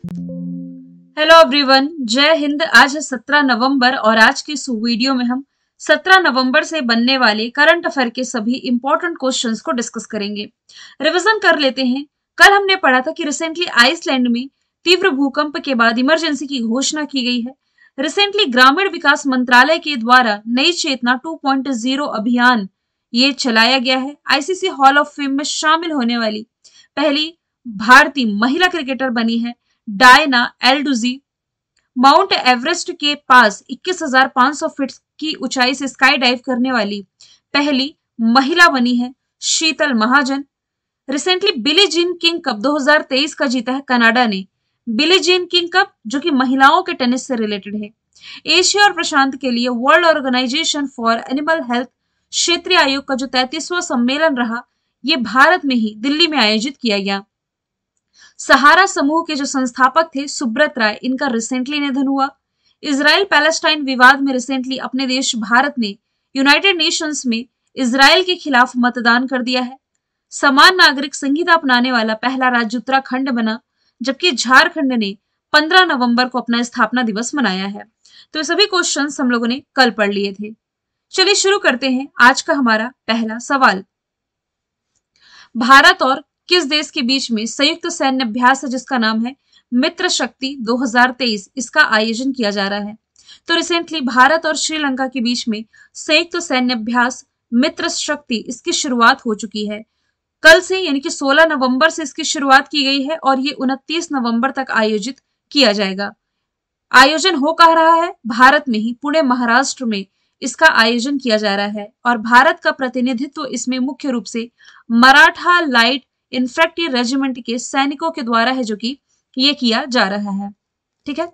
Hello everyone जय हिंद। आज है 17 नवंबर और आज की इस वीडियो में हम 17 नवंबर से बनने वाले करंट अफेयर के सभी इंपॉर्टेंट क्वेश्चंस को डिस्कस करेंगे। रिवीजन कर लेते हैं। कल हमने पढ़ा था कि रिसेंटली आइसलैंड में तीव्र भूकंप के बाद इमरजेंसी की घोषणा की गई है। रिसेंटली ग्रामीण विकास मंत्रालय के द्वारा नई चेतना 2.0 अभियान ये चलाया गया है। आईसीसी हॉल ऑफ़ फेम में शामिल होने वाली पहली भारतीय महिला क्रिकेटर बनी है। डायना एल्डुजी माउंट एवरेस्ट के पास 21,500 फीट की ऊंचाई से स्काई डाइव करने वाली पहली महिला बनी है Sheetal Mahajan. Recently Billie Jean King Cup 2023 का जीता है कनाडा ने। बिली जीन किंग कप जो कि महिलाओं के टेनिस से रिलेटेड है। एशिया और प्रशांत के लिए world organisation for animal health क्षेत्रीय आयोग का जो तैतीसवां सम्मेलन रहा ये भारत में ही दिल्ली में आयोजित किया गया। सहारा समूह के जो संस्थापक थे, सुब्रत राय, इनका रिसेंटली निधन हुआ। इसराइल पैलेस्टाइन विवाद में रिसेंटली अपने देश भारत ने यूनाइटेड नेशंस में इसराइल के खिलाफ मतदान कर दिया है। समान नागरिक संहिता अपनाने वाला पहला राज्य उत्तराखंड बना, जबकि झारखंड ने 15 नवंबर को अपना स्थापना दिवस मनाया है। तो सभी क्वेश्चन हम लोगों ने कल पढ़ लिए थे। चलिए शुरू करते हैं आज का हमारा पहला सवाल। भारत और किस देश के बीच में संयुक्त सैन्य अभ्यास है, जिसका नाम है मित्र शक्ति 2023 इसका आयोजन किया जा रहा है। तो रिसेंटली भारत और श्रीलंका के बीच में संयुक्त सैन्य अभ्यास, मित्र शक्ति, इसकी शुरुआत हो चुकी है। कल से, यानी कि 16 नवंबर से इसकी शुरुआत की गई है और ये 29 नवंबर तक आयोजित किया जाएगा। आयोजन हो कह रहा है? भारत में ही, पुणे, महाराष्ट्र में इसका आयोजन किया जा रहा है। और भारत का प्रतिनिधित्व इसमें मुख्य रूप से मराठा लाइट इन्फेक्टिव रेजिमेंट के सैनिकों के द्वारा है जो कि ये किया जा रहा है। ठीक है?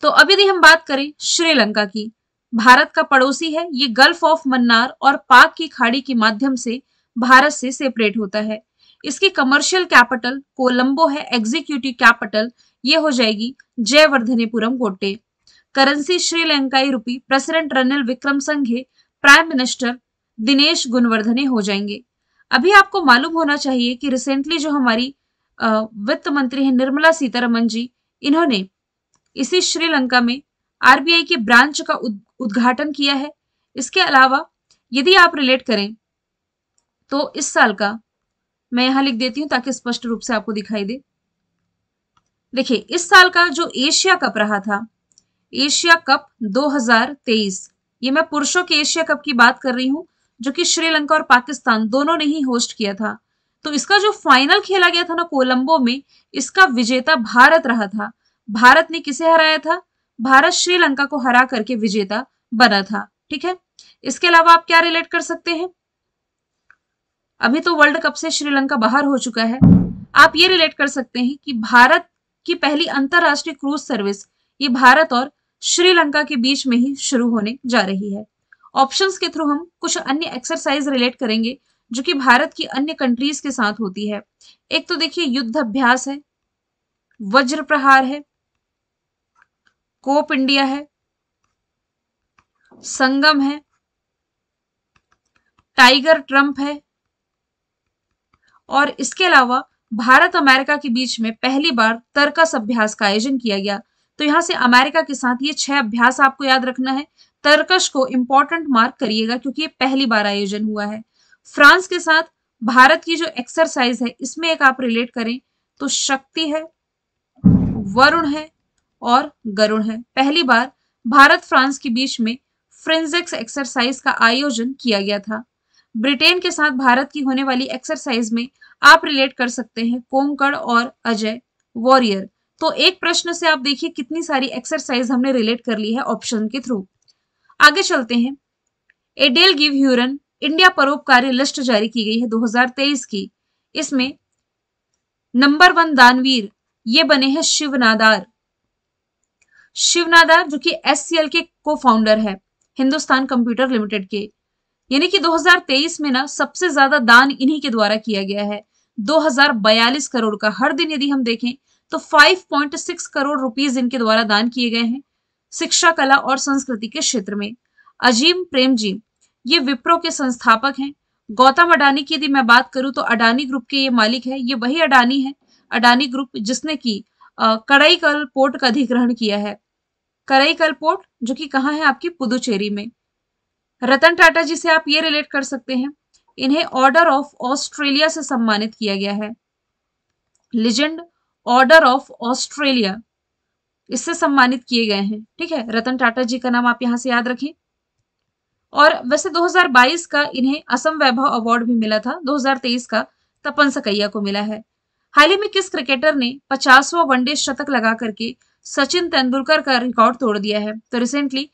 तो अब यदि हम बात करें श्रीलंका की, भारत का पड़ोसी है, ये गल्फ ऑफ़ मन्नार और पाक की खाड़ी के माध्यम से भारत से सेपरेट होता है। इसकी कमर्शियल कैपिटल कोलंबो है एग्जीक्यूटिव कैपिटल ये हो जाएगी जयवर्धनेपुरम गोटे। करेंसी श्रीलंकाई रुपी प्रेसिडेंट रनिल विक्रम संघे प्राइम मिनिस्टर दिनेश गुणवर्धने हो जाएँगे। अभी आपको मालूम होना चाहिए कि रिसेंटली जो हमारी वित्त मंत्री है निर्मला सीतारमन जी, इन्होंने इसी श्रीलंका में आरबीआई के ब्रांच का उद्घाटन किया है। इसके अलावा यदि आप रिलेट करें तो इस साल का मैं यहाँ लिख देती हूँ ताकि स्पष्ट रूप से आपको दिखाई दे। देखिए, इस साल का जो एशिया कप रहा था, एशिया कप 2023 ये मैं पुरुषों के एशिया कप की बात कर रही हूँ जो कि श्रीलंका और पाकिस्तान दोनों ने ही होस्ट किया था। तो इसका जो फाइनल खेला गया था ना कोलंबो में, इसका विजेता भारत रहा था। भारत ने किसे हराया था? भारत श्रीलंका को हरा करके विजेता बना था। ठीक है? इसके अलावा आप क्या रिलेट कर सकते हैं? अभी तो वर्ल्ड कप से श्रीलंका बाहर हो चुका है। आप ये रिलेट कर सकते हैं कि भारत की पहली अंतरराष्ट्रीय क्रूज सर्विस ये भारत और श्रीलंका के बीच में ही शुरू होने जा रही है। ऑप्शंस के थ्रू हम कुछ अन्य एक्सरसाइज रिलेट करेंगे, जो कि भारत की अन्य कंट्रीज़ के साथ होती है। एक तो देखिए, युद्ध अभ्यास है, वज्र प्रहार है, कोप इंडिया है, संगम है, टाइगर ट्रंप है, और इसके अलावा भारत अमेरिका के बीच में पहली बार तर्कस अभ्यास का आयोजन किया गया। तो यहाँ से अमेरिका के साथ ये छह अभ्यास आपको याद रखना है तर्कश को इंपॉर्टेंट मार्क करिएगा, क्योंकि ये पहली बार आयोजन हुआ है। फ्रांस के साथ भारत की जो एक्सरसाइज है, इसमें एक आप रिलेट करें तो शक्ति है, वरुण है और गरुण है। पहली बार भारत फ्रांस के बीच में फ्रेंजेक्स एक्सरसाइज का आयोजन किया गया था। ब्रिटेन के साथ भारत की होने वाली एक्सरसाइज में आप रिलेट कर सकते हैं कोमकड़ और अजय वॉरियर तो एक प्रश्न से आप देखिए, कितनी सारी एक्सरसाइज हमने रिलेट कर ली है ऑप्शन के थ्रू आगे चलते हैं। एडेल गिव ह्यूरन इंडिया परोपकारी लिस्ट जारी की गई है 2023 की। इसमें नंबर वन दानवीर, ये बने हैं शिवनादार शिवनादार जो कि SCL के को फाउंडर है, हिंदुस्तान कंप्यूटर लिमिटेड के। यानी कि 2023 में ना सबसे ज़्यादा दान इन्हीं के द्वारा किया गया है। 2042 करोड़ का। हर दिन यदि हम देखें तो 5.6 करोड़ रुपीस इनके द्वारा दान किए गए हैं। शिक्षा, कला और संस्कृति के क्षेत्र में। अजीम प्रेम जी, ये विप्रो के संस्थापक हैं। गौतम अडानी की यदि मैं बात करूँ तो अडानी ग्रुप के ये मालिक है। ये वही अडानी है, अडानी ग्रुप जिसने की कड़ाईकल पोर्ट का अधिग्रहण किया है। कड़ाई कल पोर्ट, जो कि कहाँ है आपकी? पुदुचेरी में। रतन टाटा जी से आप ये रिलेट कर सकते हैं। इन्हें ऑर्डर ऑफ़ ऑस्ट्रेलिया से सम्मानित किया गया है। Legend, order of Australia. इससे सम्मानित किए गए हैं। ठीक है? रतन टाटा जी का नाम आप यहाँ से याद रखें। और वैसे 2022 का इन्हें असम वैभव अवार्ड भी मिला था। 2023 का तपन सकैया को मिला है। हाल ही में किस क्रिकेटर ने पचासवा वनडे शतक लगा करके सचिन तेंदुलकर का रिकॉर्ड तोड़ दिया है? तो रिसेंटली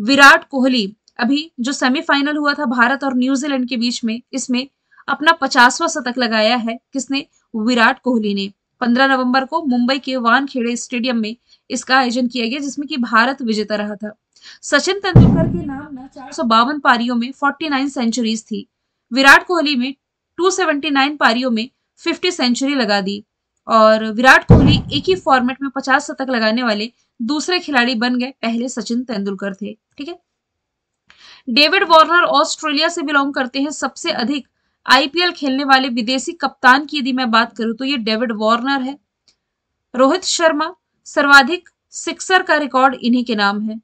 विराट कोहली, अभी जो सेमीफाइनल हुआ था भारत और न्यूजीलैंड के बीच में, इसमें अपना पचासवा शतक लगाया है किसने? विराट कोहली ने। 15 नवंबर को मुंबई के वानखेड़े स्टेडियम में इसका आयोजन किया गया, जिसमें कि भारत विजेता रहा था। सचिन तेंदुलकर के नाम में चार पारियों में 49 सेंचुरीज थी। विराट कोहली में 279 पारियों में 50 सेंचुरी लगा दी। और विराट कोहली एक ही फॉर्मेट में 50 शतक लगाने वाले दूसरे खिलाड़ी बन गए, पहले सचिन तेंदुलकर थे, ठीक है? डेविड वार्नर ऑस्ट्रेलिया से बिलोंग करते हैं सबसे अधिक आईपीएल खेलने वाले विदेशी कप्तान की यदि मैं बात करूँ तो ये डेविड वार्नर है। रोहित शर्मा सर्वाधिक सिक्सर का रिकॉर्ड इन्हीं के नाम है।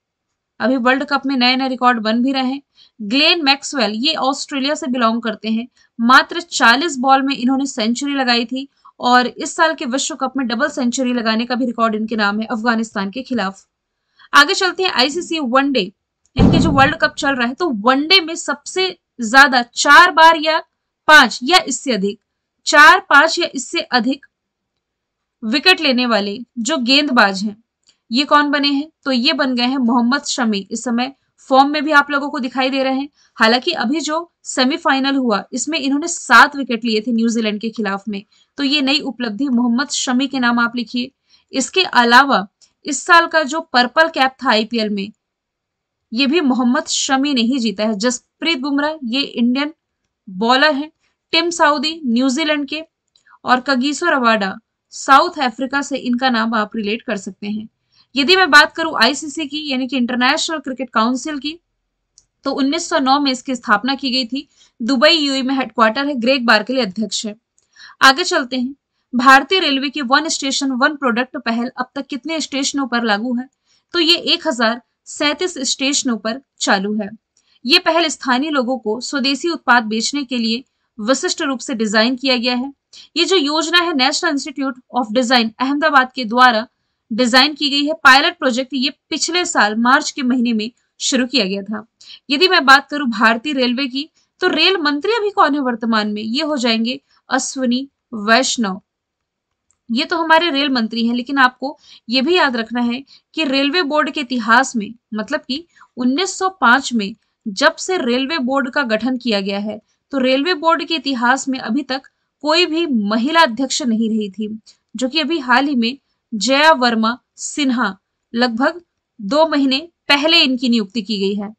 अभी वर्ल्ड कप में नए नए रिकॉर्ड बन भी रहे हैं। ग्लेन मैक्सवेल, ये ऑस्ट्रेलिया से बिलोंग करते हैं। मात्र 40 बॉल में इन्होंने सेंचुरी लगाई थी और इस साल के विश्व कप में डबल सेंचुरी लगाने का भी रिकॉर्ड इनके नाम है अफ़गानिस्तान के खिलाफ। आगे चलते हैं आईसीसी वनडे। इनके जो वर्ल्ड कप चल रहा है तो वनडे में सबसे ज़्यादा चार बार या पाँच या इससे अधिक, चार पाँच या इससे अधिक विकेट लेने वाले जो गेंदबाज हैं, ये कौन बने हैं? तो ये बन गए हैं मोहम्मद शमी। इस समय फॉर्म में भी आप लोगों को दिखाई दे रहे हैं। हालाँकि अभी जो सेमीफाइनल हुआ, इसमें इन्होंने सात विकेट लिए थे न्यूजीलैंड के खिलाफ में। तो ये नई उपलब्धि मोहम्मद शमी के नाम आप लिखिए। इसके अलावा इस साल का जो पर्पल कैप था आईपीएल में, ये भी मोहम्मद शमी ने ही जीता है। जसप्रीत बुमराह, ये इंडियन बॉलर हैं। टिम साउदी न्यूजीलैंड के और कगीसो रवाडा साउथ अफ्रीका से इनका नाम आप रिलेट कर सकते हैं। यदि मैं बात करूँ आईसीसी की, यानी कि इंटरनेशनल क्रिकेट काउंसिल की तो 1909 में इसकी स्थापना की गई थी। दुबई यूए में हेडक्वार्टर है ग्रेग बार्कले अध्यक्ष है। आगे चलते हैं। भारतीय रेलवे की वन स्टेशन वन प्रोडक्ट पहल अब तक कितने स्टेशनों पर लागू है? तो ये एक स्टेशनों पर चालू है। ये पहल स्थानीय लोगों को स्वदेशी उत्पाद बेचने के लिए विशिष्ट रूप से डिज़ाइन किया गया है। ये जो योजना है national institute of design Ahmedabad के द्वारा डिज़ाइन की गई है। पायलट प्रोजेक्ट ये पिछले साल मार्च के महीने में शुरू किया गया था। यदि मैं बात करूँ भारतीय रेलवे की तो रेल मंत्री अभी कौन है वर्तमान में? ये हो जाएँगे अश्विनी वैष्णव। ये तो हमारे रेल मंत्री हैं, लेकिन आपको ये भी याद रखना है कि रेलवे बोर्ड के इतिहास में मतलब कि 1905 में, जब से रेलवे बोर्ड का गठन किया गया है तो रेलवे बोर्ड के इतिहास में अभी तक कोई भी महिला अध्यक्ष नहीं रही थी, जो कि अभी हाल ही में जया वर्मा सिन्हा लगभग दो महीने पहले इनकी नियुक्ति की गई है।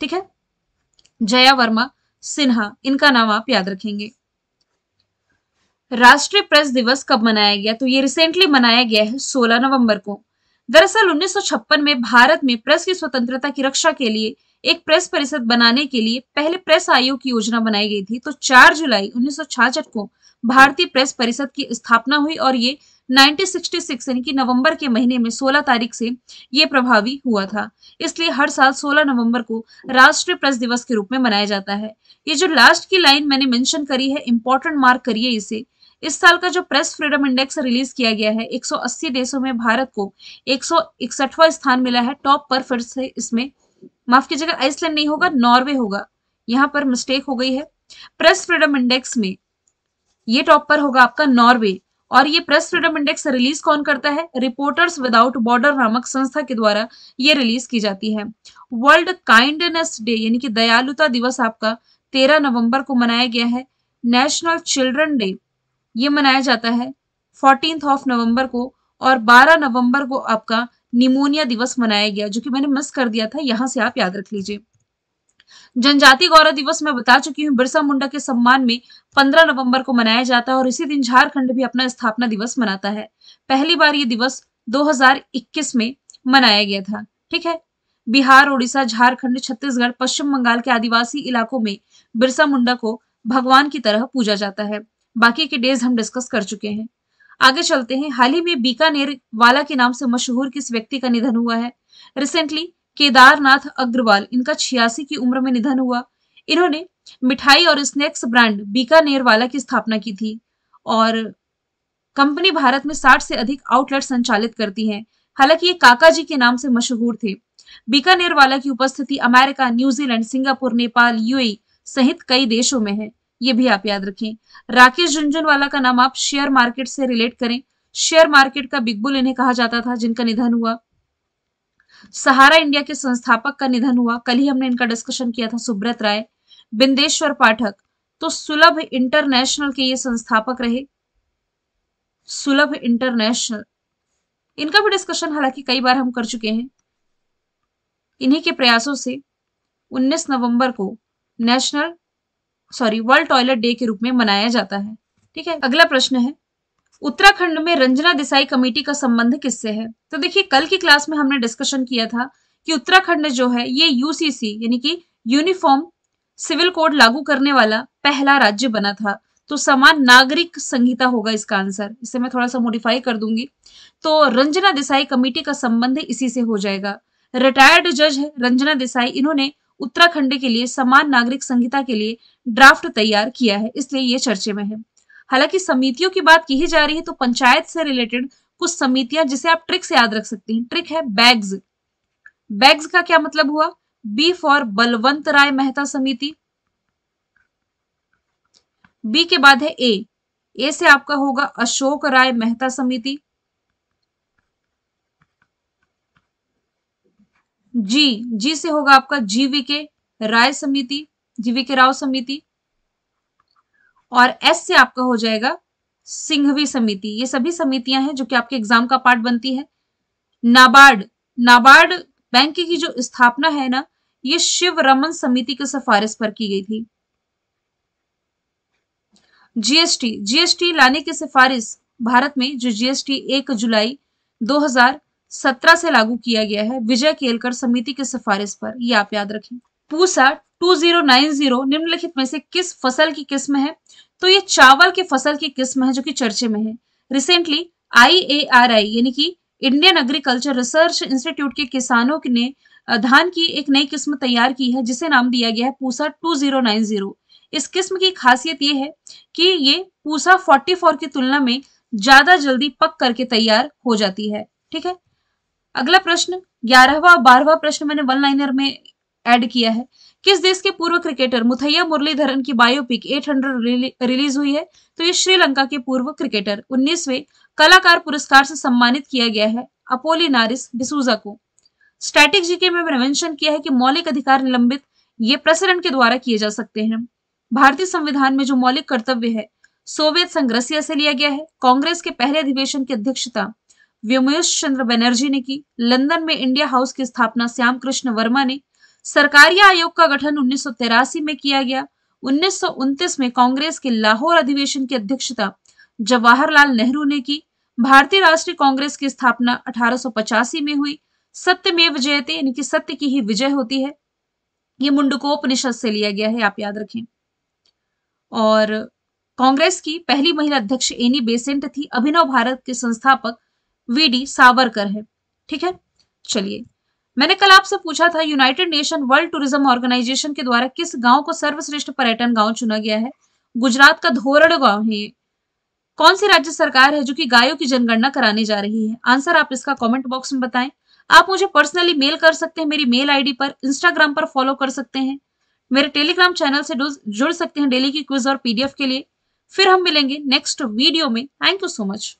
ठीक है? जया वर्मा सिन्हा, इनका नाम आप याद रखेंगे। राष्ट्रीय प्रेस दिवस कब मनाया गया? तो ये रिसेंटली मनाया गया है 16 नवंबर को। दरअसल 1956 में भारत में प्रेस की स्वतंत्रता की रक्षा के लिए एक प्रेस परिषद बनाने के लिए पहले प्रेस आयोग की योजना बनाई गई थी तो 4 जुलाई उन्नीस को भारतीय प्रेस परिषद की स्थापना हुई और ये 1966 यानी कि नवंबर के महीने में 16 तारीख से ये प्रभावी हुआ था। इसलिए हर साल 16 नवंबर को राष्ट्रीय प्रेस दिवस के रूप में मनाया जाता है। ये जो लास्ट की लाइन मैंने मेंशन करी है इंपॉर्टेंट मार्क करिए इसे। इस साल का जो प्रेस फ्रीडम इंडेक्स रिलीज़ किया गया है 180 देशों में भारत को एक स्थान मिला है टॉप पर फिर से इसमें माफ़ कीजिएगा, आइसलैंड नहीं होगा, नॉर्वे होगा। यहाँ पर मिस्टेक हो गई है। प्रेस फ्रीडम इंडेक्स में ये टॉप पर होगा आपका नॉर्वे। और ये प्रेस फ्रीडम इंडेक्स रिलीज़ कौन करता है? रिपोर्टर्स विदाउट बॉर्डर नामक संस्था के द्वारा ये रिलीज़ की जाती है। वर्ल्ड काइंडनेस डे यानी कि दयालुता दिवस आपका तेरह नवंबर को मनाया गया है। नेशनल चिल्ड्रन डे ये मनाया जाता है। फोर्टीन ऑफ़ नवंबर को और 12 नवंबर को आपका निमोनिया दिवस मनाया गया, जो कि मैंने मिस कर दिया था, यहाँ से आप याद रख लीजिए। जनजाति गौरव दिवस मैं बता चुकी हूँ, बिरसा मुंडा के सम्मान में 15 नवंबर को मनाया जाता है और इसी दिन झारखंड भी अपना स्थापना दिवस मनाता है। पहली बार ये दिवस 2021 में मनाया गया था, ठीक है? बिहार उड़ीसा झारखंड, छत्तीसगढ़, पश्चिम बंगाल के आदिवासी इलाकों में बिरसा मुंडा को भगवान की तरह पूजा जाता है। बाकी के डेज़ हम डिस्कस कर चुके हैं। आगे चलते हैं। हाल ही में बीकानेर वाला के नाम से मशहूर किस व्यक्ति का निधन हुआ है? रिसेंटली केदारनाथ अग्रवाल, इनका छियासी की उम्र में निधन हुआ। इन्होंने मिठाई और स्नैक्स ब्रांड बीकानेर वाला की स्थापना की थी और कंपनी भारत में 60 से अधिक आउटलेट संचालित करती है। हालाँकि ये काका जी के नाम से मशहूर थे। बीकानेर वाला की उपस्थिति America, New Zealand, Singapore, Nepal, UAE सहित कई देशों में है। ये भी आप याद रखें। राकेश झुंझुनवाला का नाम आप शेयर मार्केट से रिलेट करें। शेयर मार्केट का बिग बुल इन्हें कहा जाता था, जिनका निधन हुआ। सहारा इंडिया के संस्थापक का निधन हुआ। कल ही हमने इनका डिस्कशन किया था सुब्रत राय, बिंदेश्वर पाठक। तो सुलभ इंटरनेशनल के ये संस्थापक रहे। सुलभ इंटरनेशनल इनका भी डिस्कशन हालाँकि कई बार हम कर चुके हैं। इन्हीं के प्रयासों से 19 नवंबर को national sorry, world toilet day के रूप में मनाया जाता है। ठीक है, अगला प्रश्न है, उत्तराखंड में रंजना देसाई कमेटी का संबंध किससे है? तो देखिए, कल की क्लास में हमने डिस्कशन किया था कि उत्तराखंड जो है, ये यूसीसी यानी कि यूनिफॉर्म सिविल कोड लागू करने वाला पहला राज्य बना था। तो समान नागरिक संहिता होगा इसका आंसर इसे मैं थोड़ा सा मॉडिफाई कर दूँगी। तो रंजना देसाई कमेटी का संबंध इसी से हो जाएगा। रिटायर्ड जज है रंजना देसाई। इन्होंने उत्तराखंड के लिए समान नागरिक संहिता के लिए ड्राफ्ट तैयार किया है, इसलिए ये चर्चे में है। हालाँकि समितियों की बात की जा रही है तो पंचायत से रिलेटेड कुछ समितियाँ, जिसे आप ट्रिक से याद रख सकती हैं। ट्रिक है बैग्स बैग्स का क्या मतलब हुआ? बी फॉर बलवंत राय मेहता समिति। बी के बाद है ए ए से आपका होगा अशोक राय मेहता समिति। जी जी से होगा आपका जीवी के राय समिति। जीवी के राव समिति, और एस से आपका हो जाएगा सिंघवी समिति। ये सभी समितियाँ हैं जो कि आपके एग्ज़ाम का पार्ट बनती है। नाबार्ड नाबार्ड बैंक की जो स्थापना है ना, ये शिव रमन समिति की सिफारिश पर की गई थी। जीएसटी जीएसटी लाने की सिफारिश भारत में, जो जीएसटी एक जुलाई 2017 से लागू किया गया है, विजय केलकर समिति की सिफारिश पर। ये आप याद रखें। पूसा 2090 निम्नलिखित में से किस फ़सल की किस्म है? तो ये चावल की फ़सल की किस्म है जो कि चर्चे में है। रिसेंटली आईएआरआई यानी कि इंडियन एग्रीकल्चर रिसर्च इंस्टीट्यूट के किसानों ने धान की एक नई किस्म तैयार की है, जिसे नाम दिया गया है पूसा 2090 इस किस्म की खासियत ये है कि ये पूसा 44 की तुलना में ज़्यादा जल्दी पक करके तैयार हो जाती है। ठीक है? अगला प्रश्न, ग्यारहवा बारहवा प्रश्न मैंने वन लाइनर में ऐड किया है। किस देश के पूर्व क्रिकेटर मुथैया मुरलीधरन की बायोपिक 800 रिलीज़ हुई है? तो ये श्रीलंका के पूर्व क्रिकेटर 19वें कलाकार पुरस्कार से सम्मानित किया गया है अपोली नारिस डिसूजा को। स्टैटिक जीके में मेंशन किया है कि मौलिक अधिकार निलंबित ये प्रेसिडेंट के द्वारा किए जा सकते हैं। भारतीय संविधान में जो मौलिक कर्तव्य है, सोवियत संघ रसिया से लिया गया है। कांग्रेस के पहले अधिवेशन की अध्यक्षता व्योमेश चंद्र बनर्जी ने की। लंदन में इंडिया हाउस की स्थापना श्याम कृष्ण वर्मा ने। सरकारी आयोग का गठन उन्नीस में किया गया। उन्नीस सौ उनतीस में कांग्रेस के लाहौर अधिवेशन की अध्यक्षता जवाहरलाल नेहरू ने की। भारतीय राष्ट्रीय कांग्रेस की स्थापना अठारह में हुई। सत्यमेव जयते यानी कि सत्य की ही विजय होती है। ये मुंडकोपनिषद से लिया गया है, आप याद रखें। और कांग्रेस की पहली महिला अध्यक्ष एनी बेसेंट थी। अभिनव भारत के संस्थापक वीडी सावरकर है। ठीक है? चलिए। मैंने कल आपसे पूछा था united nation world tourism organisation के द्वारा किस गाँव को सर्वश्रेष्ठ पर्यटन गाँव चुना गया है? गुजरात का धोरड़ गाँव है। कौन सी राज्य सरकार है जो कि गायों की जनगणना कराने जा रही है? आंसर आप इसका कमेंट बॉक्स में बताएँ। आप मुझे पर्सनली मेल कर सकते हैं, मेरी मेल आईडी पर इंस्टाग्राम पर फॉलो कर सकते हैं। मेरे टेलीग्राम चैनल से जुड़ सकते हैं डेली की क्विज और पीडीएफ के लिए। फिर हम मिलेंगे नेक्स्ट वीडियो में। Thank you so much